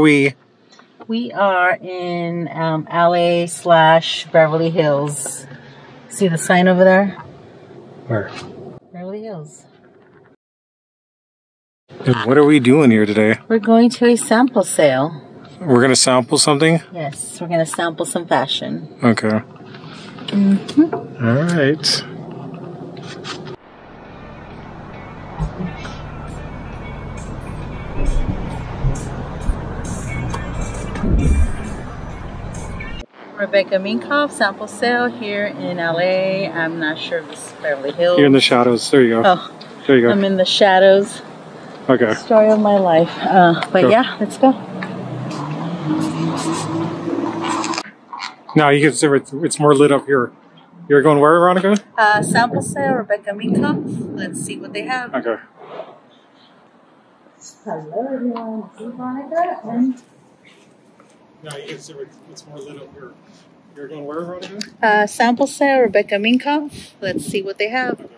we? We are in um, LA slash Beverly Hills. See the sign over there? Where? Beverly Hills. And what are we doing here today? We're going to a sample sale. We're gonna sample something. Yes, we're going to sample some fashion. Okay. Mm-hmm. All right. Rebecca Minkoff sample sale here in LA. I'm not sure if it's Beverly Hills. You're in the shadows. There you go. Oh, There you go. I'm in the shadows. Okay. Story of my life. Uh, but Go. yeah, let's go. No, you can see it's, it's more lit up here. You're going where, Veronica? Uh, sample sale, Rebecca Minkoff. Let's see what they have. Okay. Hello everyone, this is Veronica and No, you can see it's more lit up here. You're going where, Veronica? uh, sample sale, Rebecca Minkoff. Let's see what they have.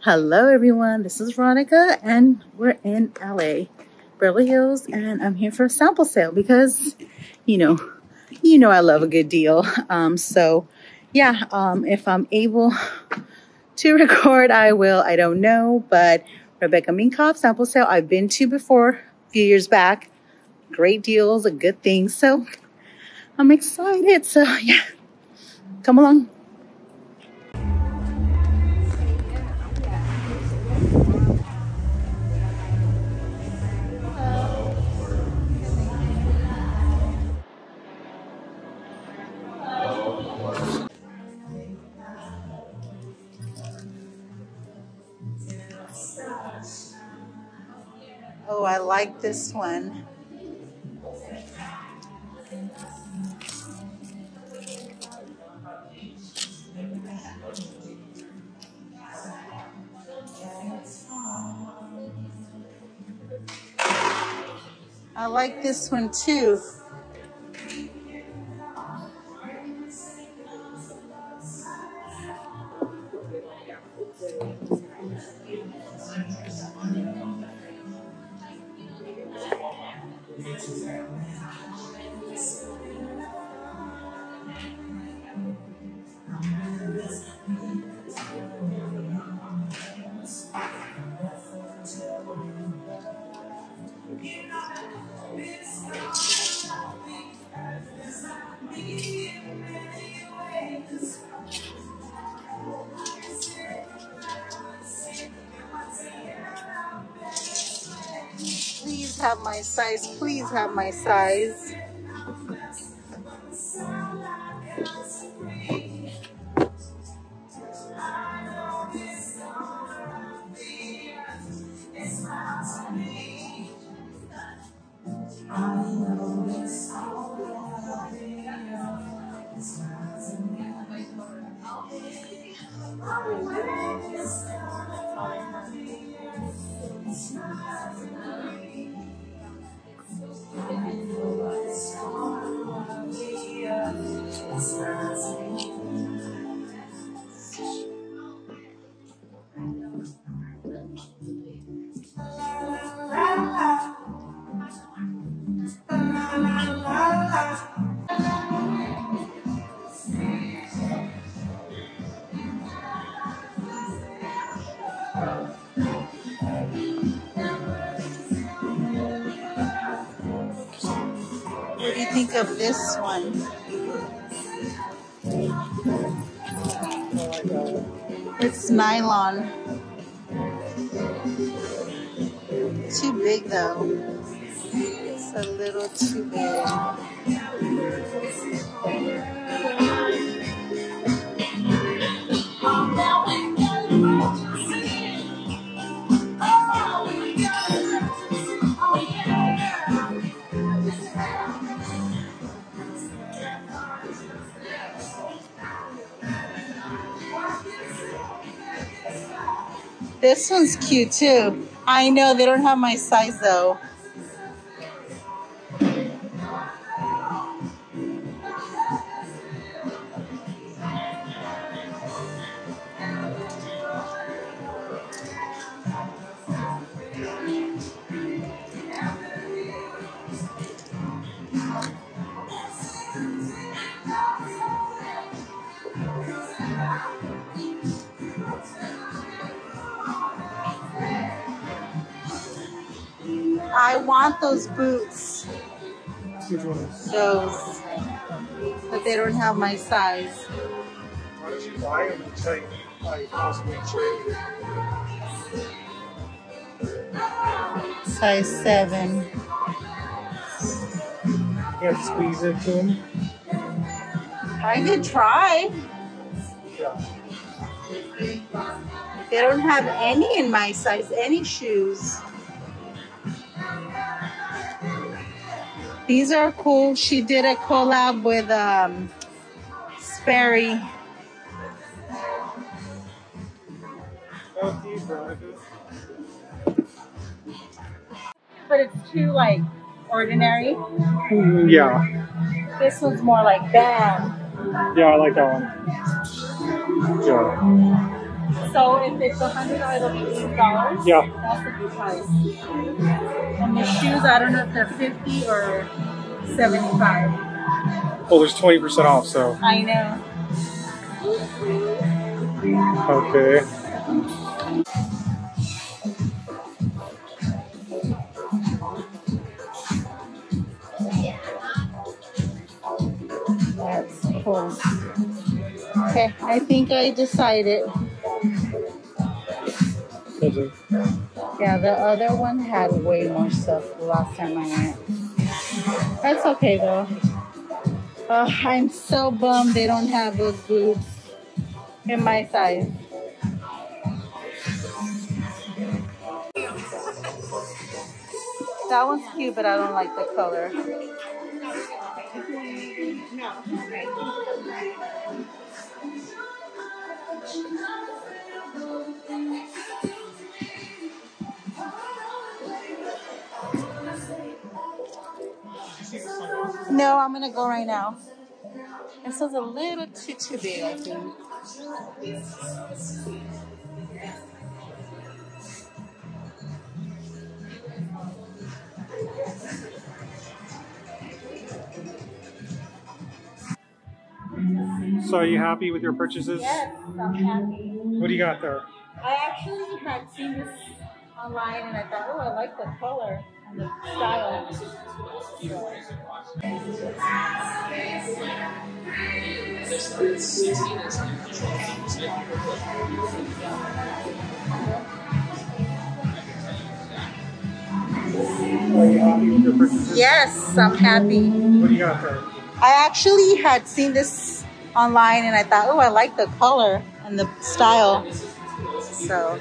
Hello everyone, this is Veronica and we're in LA, Beverly Hills, and I'm here for a sample sale because, you know, you know I love a good deal. Um, so yeah, um, if I'm able to record, I will. I don't know, but Rebecca Minkoff sample sale I've been to before a few years back. Great deals, a good thing. So I'm excited. So yeah, come along. Oh, I like this one. I like this one too. Please have my size. Please have my size. Do you think of this one? It's nylon. Too big though. It's a little too big. This one's cute too. I know they don't have my size though. I want those boots. Which ones? Those. But they don't have my size. Why don't you buy them and tell you possibly trade? Size 7. You can't squeeze into them. I could try. Yeah. They don't have any in my size, any shoes. These are cool. She did a collab with um, Sperry. Oh, these, Veronica. But it's too like ordinary. Mm, Yeah. This one's more like bam. Yeah, I like that one. Yeah. So if it's a hundred dollars, it'll be eight dollars. Yeah. That's the good price. And the shoes, I don't know if they're fifty or seventy-five. Well, there's 20% off, so. I know. Okay. That's cool. Okay, I think I decided. It. Yeah, the other one had way more stuff last time I went. That's okay though. Uh, I'm so bummed they don't have those boots in my size. That one's cute, but I don't like the color. No, I'm gonna go right now. This is a little too too big, I think. So, are you happy with your purchases? Yes, I'm happy. What do you got there? I actually had seen this online and I thought, oh, I like the color and the style. Are you happy with your purchases? Yes, I'm happy. What do you got there? I actually had seen this online and I thought, oh, I like the color and the style. So,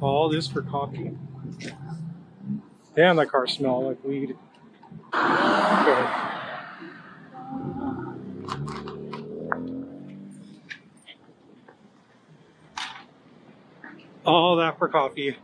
All this for coffee. Damn, that car smell like weed. All that for coffee.